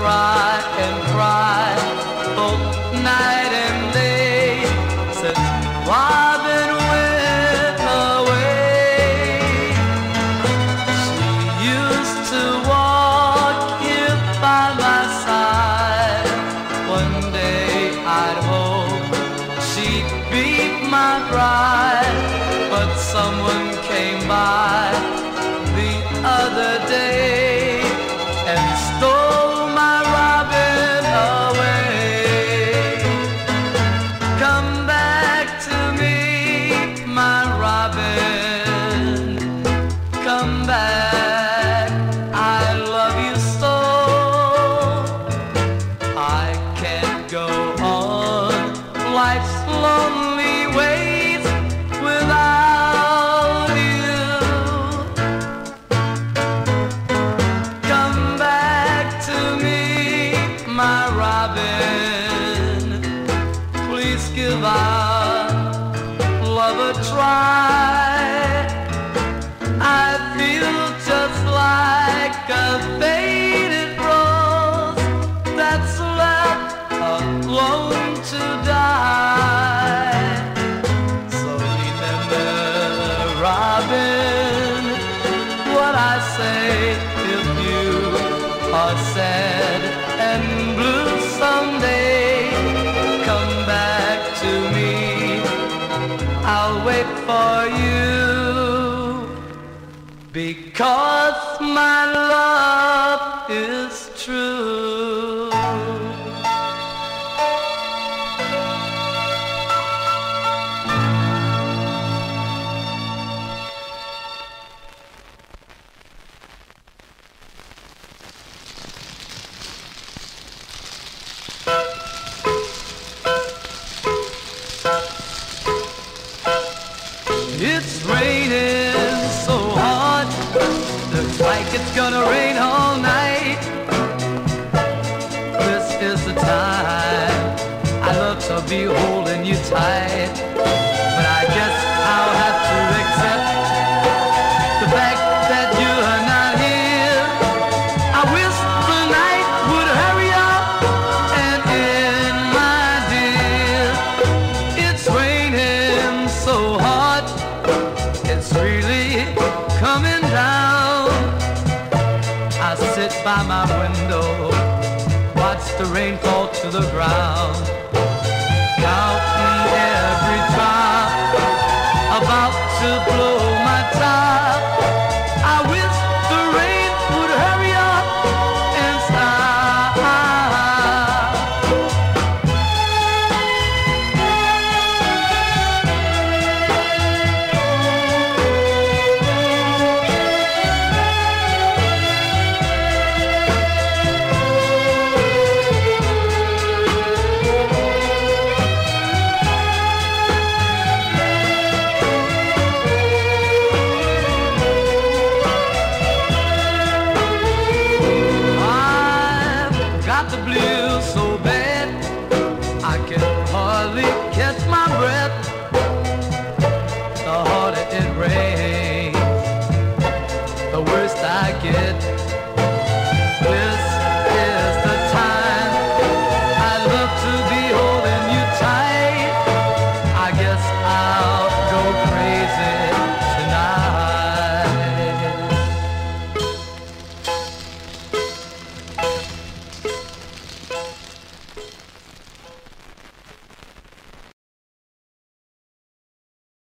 cry and cry both night and day since Robin went away. She used to walk here by my side. One day I'd hope she'd be my bride, but someone came by the other day robin. Please give our love a try. I feel just like a faded rose that's left alone to die. So remember, Robin, what I say if you are sad and blue someday. Come back to me, I'll wait for you. Because my love gonna rain all night. This is the time I love to be holding you tight, sit by my window, watch the rain fall to the ground. Counting hardly catch my breath. The harder it rains The worse I get. This is the time I love to be holding you tight. I guess I'll go